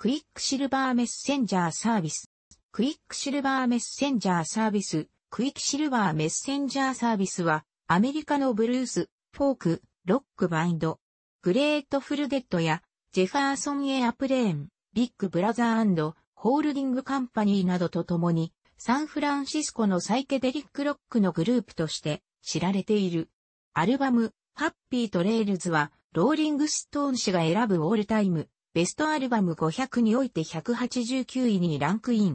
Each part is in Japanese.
クイックシルバーメッセンジャーサービス。クイックシルバーメッセンジャーサービス。クイックシルバーメッセンジャーサービスは、アメリカのブルース、フォーク、ロックバンド、グレートフルデッドや、ジェファーソンエアプレーン、ビッグブラザーホールディングカンパニーなどと共に、サンフランシスコのサイケデリックロックのグループとして知られている。アルバム、ハッピートレイルズは、ローリングストーン誌が選ぶオールタイム、ベストアルバム500において189位にランクイン。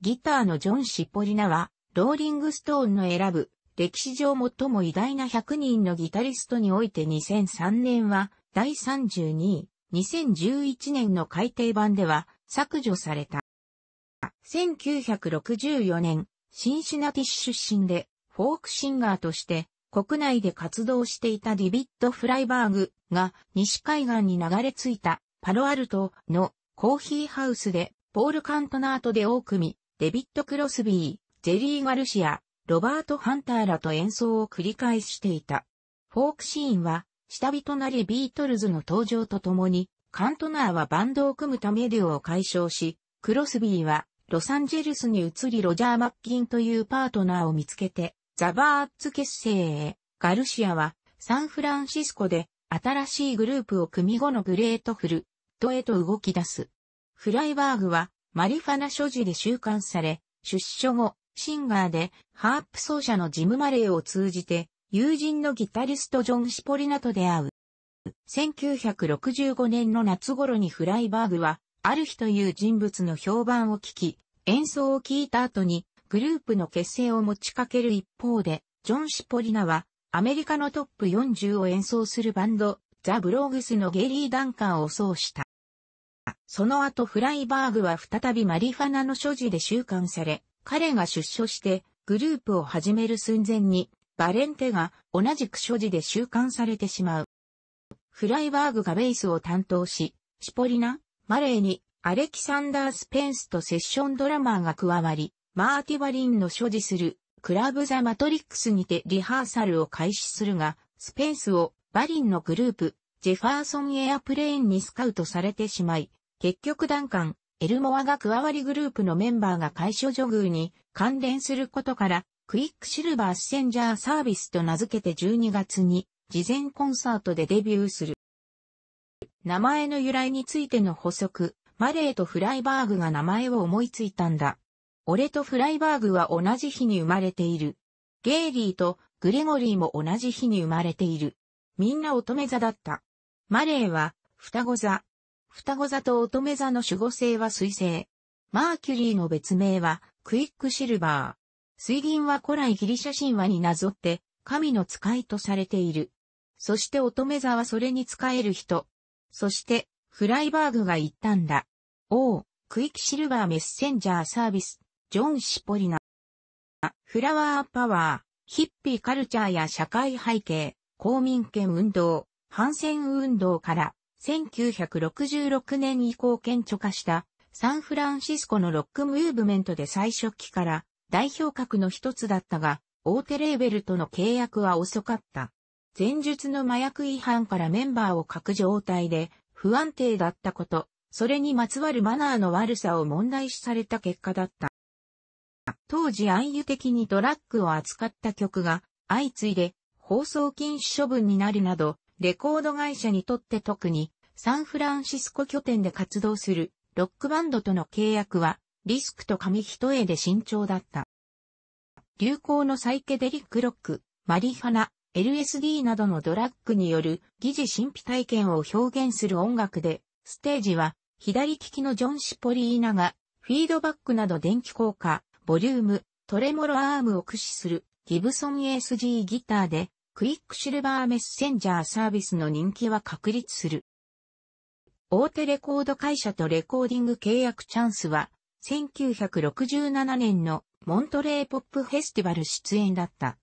ギターのジョン・シッポリナは、ローリングストーンの選ぶ、歴史上最も偉大な100人のギタリストにおいて2003年は第32位、2011年の改訂版では削除された。1964年、シンシナティ出身で、フォークシンガーとして国内で活動していたディビッド・フライバーグが西海岸に流れ着いたパロアルトのコーヒーハウスでポール・カントナートで多く見、デビッド・クロスビー、ジェリー・ガルシア、ロバート・ハンターらと演奏を繰り返していた。フォークシーンは下火となりビートルズの登場とともに、カントナーはバンドを組むため量を解消し、クロスビーはロサンゼルスに移りロジャー・マッギンというパートナーを見つけて、ザ・バーズ結成へ。ガルシアはサンフランシスコで新しいグループを組み後のグレートフルデッドへと動き出す。フライバーグはマリファナ所持で収監され、出所後、シンガーでハープ奏者のジム・マレーを通じて友人のギタリストジョン・シポリナと出会う。1965年の夏頃にフライバーグは、ある日という人物の評判を聞き、演奏を聞いた後にグループの結成を持ちかける一方で、ジョン・シポリナはアメリカのトップ40を演奏するバンド、ザ・ブローグスのゲリー・ダンカーを奏した。その後フライバーグは再びマリファナの所持で収監され、彼が出所してグループを始める寸前に、バレンテが同じく所持で収監されてしまう。フライバーグがベースを担当し、シポリナ、マレーにアレキサンダー・スペンスとセッションドラマーが加わり、マーティバリンの所持するクラブザ・マトリックスにてリハーサルを開始するが、スペンスをバリンのグループ、ジェファーソンエアプレーンにスカウトされてしまい、結局ダンカン、エルモアが加わりグループのメンバーが解消女遇に関連することから、クイックシルバースセンジャーサービスと名付けて12月に事前コンサートでデビューする。名前の由来についての補足、マレーとフライバーグが名前を思いついたんだ。俺とフライバーグは同じ日に生まれている。ゲイリーとグレゴリーも同じ日に生まれている。みんな乙女座だった。マレーは双子座。双子座と乙女座の守護星は水星。マーキュリーの別名はクイックシルバー。水銀は古来ギリシャ神話になぞって神の使いとされている。そして乙女座はそれに使える人。そしてフライバーグが言ったんだ。おう、クイックシルバーメッセンジャーサービス。ジョン・シポリナ。フラワーパワー、ヒッピーカルチャーや社会背景、公民権運動、反戦運動から1966年以降顕著化したサンフランシスコのロックムーブメントで最初期から代表格の一つだったが、大手レーベルとの契約は遅かった。前述の麻薬違反からメンバーを欠く状態で不安定だったこと、それにまつわるマナーの悪さを問題視された結果だった。当時暗喩的にドラッグを扱った曲が相次いで放送禁止処分になるなど、レコード会社にとって特にサンフランシスコ拠点で活動するロックバンドとの契約はリスクと紙一重で慎重だった。流行のサイケデリックロック、マリファナ、LSD などのドラッグによる疑似神秘体験を表現する音楽で、ステージは左利きのジョン・シポリーナがフィードバックなど電気効果、ボリューム、トレモロアームを駆使するギブソン ASG ギターで、クイックシルバーメッセンジャーサービスの人気は確立する。大手レコード会社とレコーディング契約チャンスは、1967年のモントレーポップフェスティバル出演だった。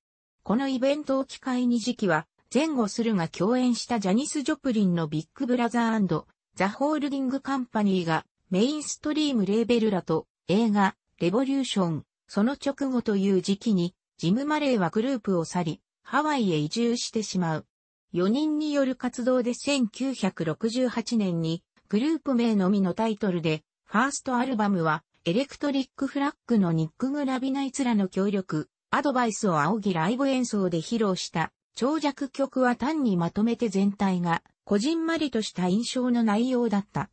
このイベントを機会に時期は、前後するが共演したジャニス・ジョプリンのビッグブラザーザ・ホールディングカンパニーがメインストリームレーベルらと映画レボリューション、その直後という時期に、ジム・マレーはグループを去り、ハワイへ移住してしまう。4人による活動で1968年に、グループ名のみのタイトルで、ファーストアルバムは、エレクトリックフラッグのニック・グラビナイツらの協力、アドバイスを仰ぎライブ演奏で披露した長尺曲は単にまとめて全体が、こじんまりとした印象の内容だった。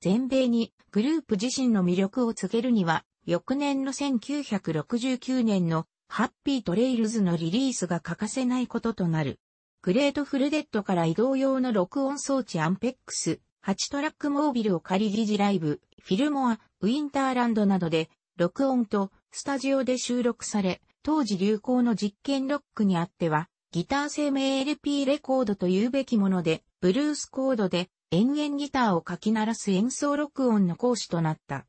全米にグループ自身の魅力を告げるには、翌年の1969年のハッピートレイルズのリリースが欠かせないこととなる。グレートフルデッドから移動用の録音装置アンペックス、8トラックモービルを借り疑似ライブ、フィルモア、ウィンターランドなどで、録音とスタジオで収録され、当時流行の実験ロックにあっては、ギター生命 LP レコードというべきもので、ブルースコードで延々ギターを書き鳴らす演奏録音の嚆矢となった。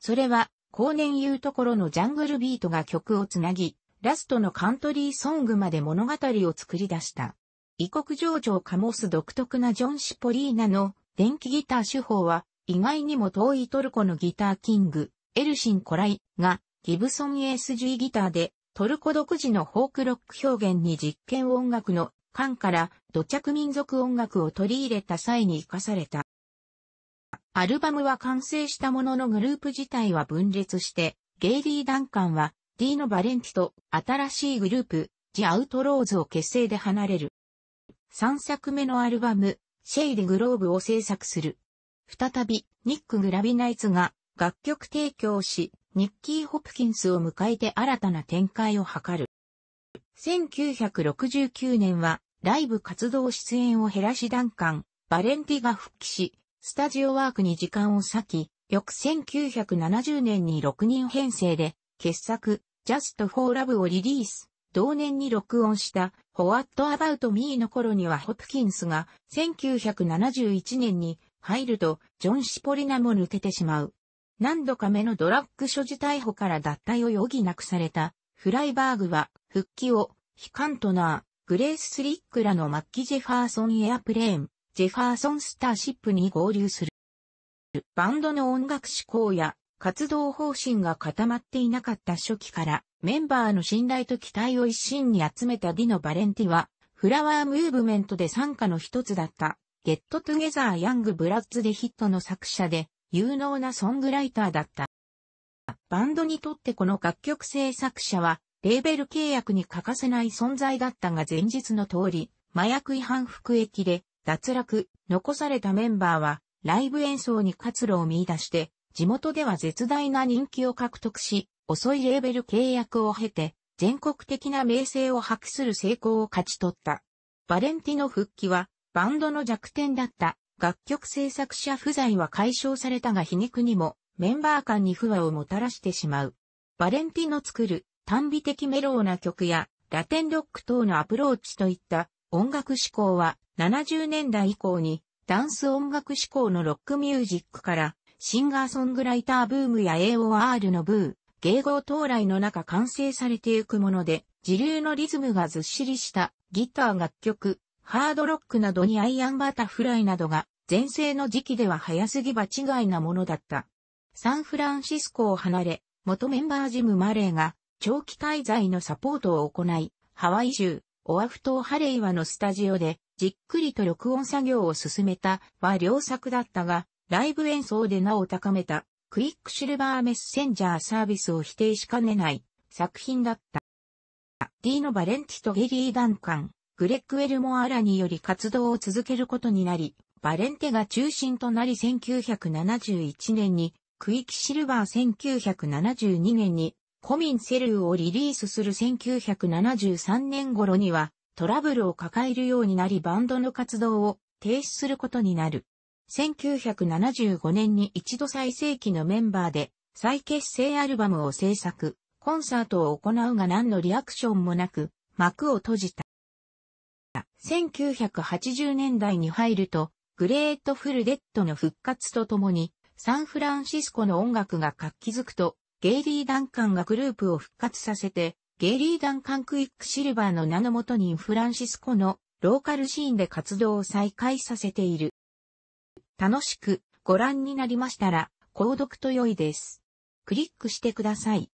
それは、後年言うところのジャングルビートが曲をつなぎ、ラストのカントリーソングまで物語を作り出した。異国情緒を醸す独特なジョン・シポリーナの電気ギター手法は、意外にも遠いトルコのギターキング、エルシン・コライが、ギブソン ASG ギターでトルコ独自のフォークロック表現に実験音楽の間から土着民族音楽を取り入れた際に活かされた。アルバムは完成したもののグループ自体は分裂して、ゲイリー・ダンカンはディーノ・バレンティと新しいグループ、ジ・アウトローズを結成で離れる。3作目のアルバム、シェイでグローブを制作する。再び、ニック・グラビナイツが楽曲提供し、ニッキー・ホプキンスを迎えて新たな展開を図る。1969年は、ライブ活動出演を減らしダンカン、バレンティが復帰し、スタジオワークに時間を割き、翌1970年に6人編成で、傑作、Just for Love をリリース。同年に録音した What About Me の頃にはホプキンスが1971年に入るとジョン・シポリナも抜けてしまう。何度か目のドラッグ所持逮捕から脱退を余儀なくされたフライバーグは復帰をヒカントナー、グレース・スリックらのマッキ・ジェファーソン・エアプレーン、ジェファーソン・スターシップに合流する。バンドの音楽志向や活動方針が固まっていなかった初期からメンバーの信頼と期待を一身に集めたディノ・バレンティはフラワームーブメントで参加の一つだったゲットトゥゲザー・ヤング・ブラッツでヒットの作者で有能なソングライターだった。バンドにとってこの楽曲制作者は、レーベル契約に欠かせない存在だったが前日の通り、麻薬違反服役で脱落、残されたメンバーは、ライブ演奏に活路を見出して、地元では絶大な人気を獲得し、遅いレーベル契約を経て、全国的な名声を発揮する成功を勝ち取った。バレンティの復帰は、バンドの弱点だった楽曲制作者不在は解消されたが皮肉にもメンバー間に不和をもたらしてしまう。バレンティの作る単美的メローな曲やラテンロック等のアプローチといった音楽思考は70年代以降にダンス音楽思考のロックミュージックからシンガーソングライターブームや AOR のブー、芸語到来の中完成されていくもので、自流のリズムがずっしりしたギター楽曲、ハードロックなどにアイアンバタフライなどが前世の時期では早すぎ場違いなものだった。サンフランシスコを離れ、元メンバージム・マレーが長期滞在のサポートを行い、ハワイ州、オアフ島ハレイワのスタジオでじっくりと録音作業を進めたは良作だったが、ライブ演奏で名を高めたクイックシルバーメッセンジャーサービスを否定しかねない作品だった。ディーノ・バレンティとゲリー・ダンカン、グレッグ・エルモアラにより活動を続けることになり、バレンテが中心となり1971年に、クイキシルバー1972年に、コミンセルーをリリースする1973年頃には、トラブルを抱えるようになりバンドの活動を停止することになる。1975年に一度最盛期のメンバーで再結成アルバムを制作、コンサートを行うが何のリアクションもなく、幕を閉じた。1980年代に入ると、グレートフルデッドの復活とともに、サンフランシスコの音楽が活気づくと、ゲイリー・ダンカンがグループを復活させて、ゲイリー・ダンカンクイックシルバーの名のもとにフランシスコのローカルシーンで活動を再開させている。楽しくご覧になりましたら、購読と良いです。クリックしてください。